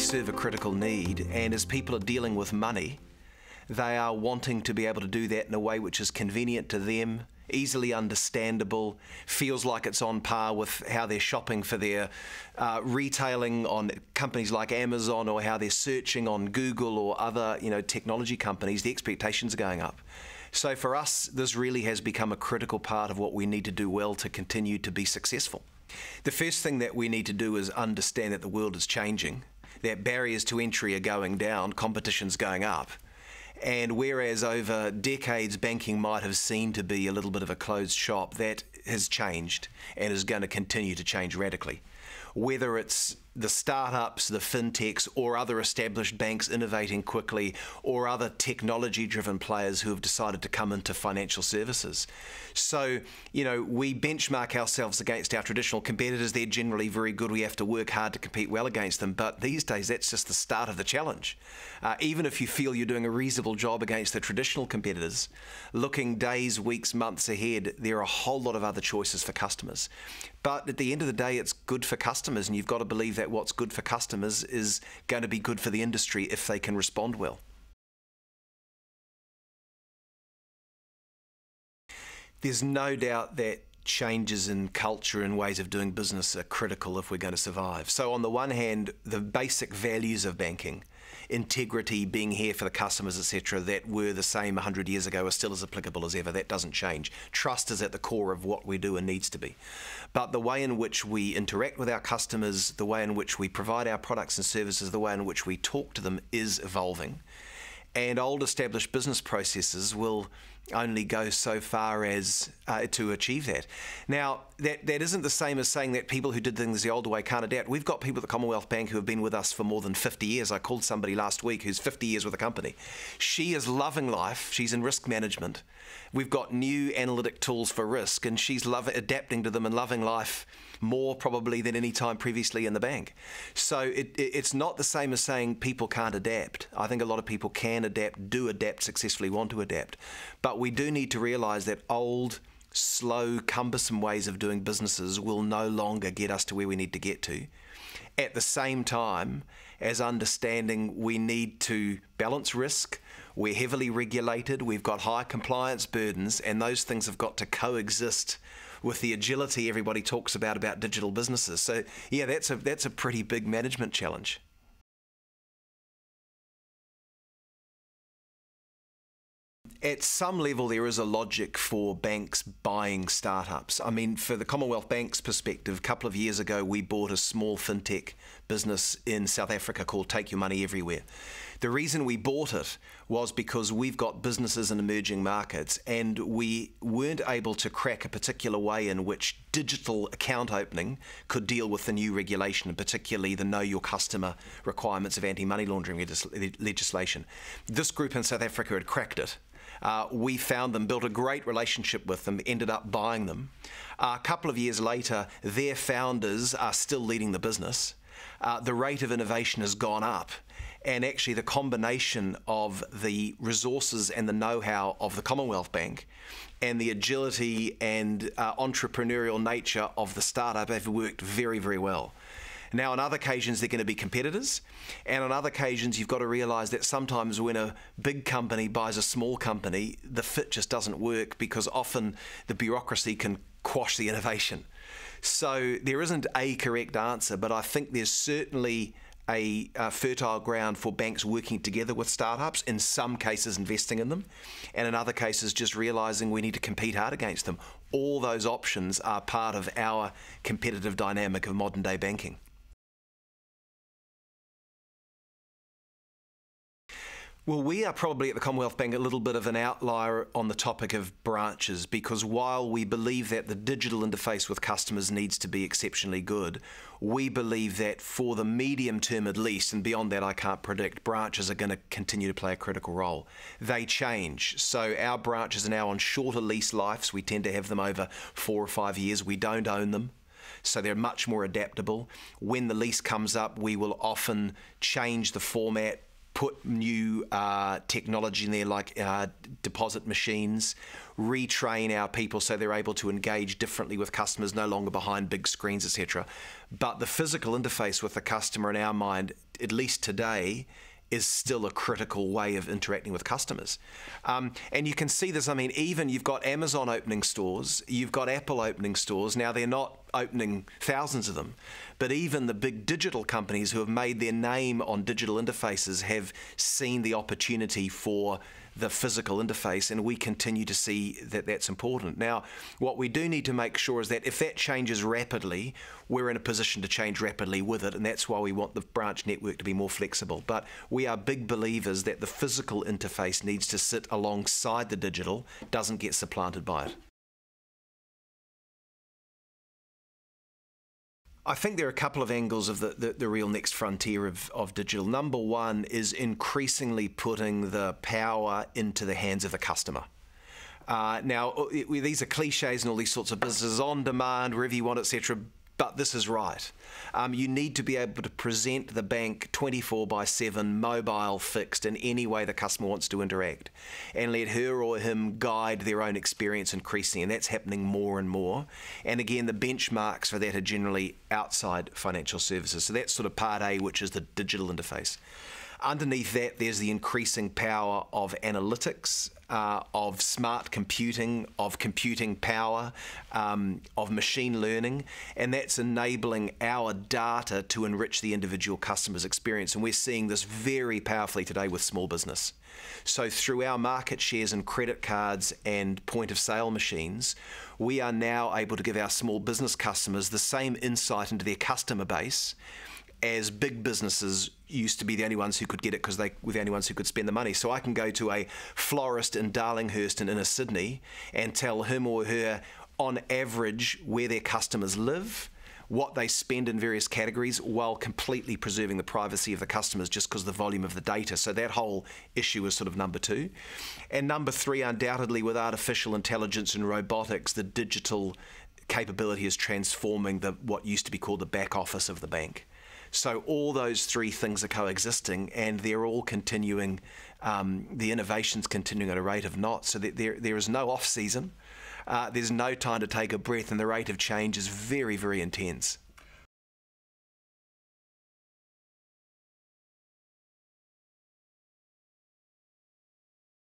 serve a critical need, and as people are dealing with money, they are wanting to be able to do that in a way which is convenient to them, easily understandable, feels like it's on par with how they're shopping for their uh, retailing on companies like Amazon or how they're searching on Google or other you know technology companies. The expectations are going up. So for us, this really has become a critical part of what we need to do well to continue to be successful. The first thing that we need to do is understand that the world is changing, that barriers to entry are going down, competition's going up. And whereas over decades banking might have seemed to be a little bit of a closed shop, that has changed and is going to continue to change radically. Whether it's the startups, the fintechs, or other established banks innovating quickly, or other technology driven players who have decided to come into financial services. So, you know, we benchmark ourselves against our traditional competitors. They're generally very good. We have to work hard to compete well against them. But these days, that's just the start of the challenge. Uh, even if you feel you're doing a reasonable job against the traditional competitors, looking days, weeks, months ahead, there are a whole lot of other choices for customers. But at the end of the day, it's good for customers, and you've got to believe that what's good for customers is going to be good for the industry if they can respond well. There's no doubt that changes in culture and ways of doing business are critical if we're going to survive. So, on the one hand, the basic values of banking integrity, being here for the customers, etc., that were the same 100 years ago are still as applicable as ever. That doesn't change. Trust is at the core of what we do and needs to be. But the way in which we interact with our customers, the way in which we provide our products and services, the way in which we talk to them is evolving. And old established business processes will only go so far as uh, to achieve that. Now, that, that isn't the same as saying that people who did things the old way can't adapt. We've got people at the Commonwealth Bank who have been with us for more than 50 years. I called somebody last week who's 50 years with the company. She is loving life, she's in risk management. We've got new analytic tools for risk, and she's loving adapting to them and loving life more probably than any time previously in the bank. So it, it, it's not the same as saying people can't adapt. I think a lot of people can adapt, do adapt successfully, want to adapt. But we do need to realize that old, slow, cumbersome ways of doing businesses will no longer get us to where we need to get to. At the same time, as understanding we need to balance risk, we're heavily regulated, we've got high compliance burdens, and those things have got to coexist with the agility everybody talks about about digital businesses. So yeah, that's a that's a pretty big management challenge. At some level, there is a logic for banks buying startups. I mean, for the Commonwealth Bank's perspective, a couple of years ago, we bought a small fintech business in South Africa called Take Your Money Everywhere. The reason we bought it was because we've got businesses in emerging markets and we weren't able to crack a particular way in which digital account opening could deal with the new regulation, and particularly the know your customer requirements of anti money laundering legislation. This group in South Africa had cracked it uh, we found them, built a great relationship with them, ended up buying them. Uh, a couple of years later, their founders are still leading the business. Uh, the rate of innovation has gone up. And actually, the combination of the resources and the know how of the Commonwealth Bank and the agility and uh, entrepreneurial nature of the startup have worked very, very well. Now, on other occasions, they're going to be competitors, and on other occasions, you've got to realise that sometimes when a big company buys a small company, the fit just doesn't work because often the bureaucracy can quash the innovation. So there isn't a correct answer, but I think there's certainly a, a, fertile ground for banks working together with startups, in some cases investing in them, and in other cases just realizing we need to compete hard against them. All those options are part of our competitive dynamic of modern day banking. Well, we are probably at the Commonwealth Bank a little bit of an outlier on the topic of branches because while we believe that the digital interface with customers needs to be exceptionally good, we believe that for the medium term at least, and beyond that I can't predict, branches are going to continue to play a critical role. They change. So our branches are now on shorter lease lives. We tend to have them over four or five years. We don't own them so they're much more adaptable. When the lease comes up, we will often change the format, put new uh, technology in there like uh, deposit machines, retrain our people so they're able to engage differently with customers, no longer behind big screens, etc. But the physical interface with the customer, in our mind, at least today, is still a critical way of interacting with customers. Um, and you can see this, I mean, even you've got Amazon opening stores, you've got Apple opening stores. Now, they're not opening thousands of them, but even the big digital companies who have made their name on digital interfaces have seen the opportunity for the physical interface, and we continue to see that that's important. Now, what we do need to make sure is that if that changes rapidly, we're in a position to change rapidly with it, and that's why we want the branch network to be more flexible. But we are big believers that the physical interface needs to sit alongside the digital, doesn't get supplanted by it. I think there are a couple of angles of the, the, the, real next frontier of, of digital. Number one is increasingly putting the power into the hands of the customer. Uh, now, it, these are cliches and all these sorts of businesses on demand, wherever you want, etc but this is right. Um, you need to be able to present the bank 24 by 7, mobile, fixed, in any way the customer wants to interact, and let her or him guide their own experience increasingly, and that's happening more and more. And again, the benchmarks for that are generally outside financial services. So that's sort of part A, which is the digital interface. Underneath that, there's the increasing power of analytics, uh, of smart computing, of computing power, um, of machine learning, and that's enabling our data to enrich the individual customer's experience. And we're seeing this very powerfully today with small business. So, through our market shares and credit cards and point of sale machines, we are now able to give our small business customers the same insight into their customer base as big businesses used to be the only ones who could get it because they were the only ones who could spend the money. So I can go to a florist in Darlinghurst in inner Sydney and tell him or her on average where their customers live, what they spend in various categories while completely preserving the privacy of the customers just because the volume of the data. So that whole issue is sort of number two. And number three, undoubtedly, with artificial intelligence and robotics, the digital capability is transforming the what used to be called the back office of the bank. So all those three things are coexisting, and they're all continuing. Um, the innovation's continuing at a rate of knots, so there there is no off season. Uh, there's no time to take a breath, and the rate of change is very very intense.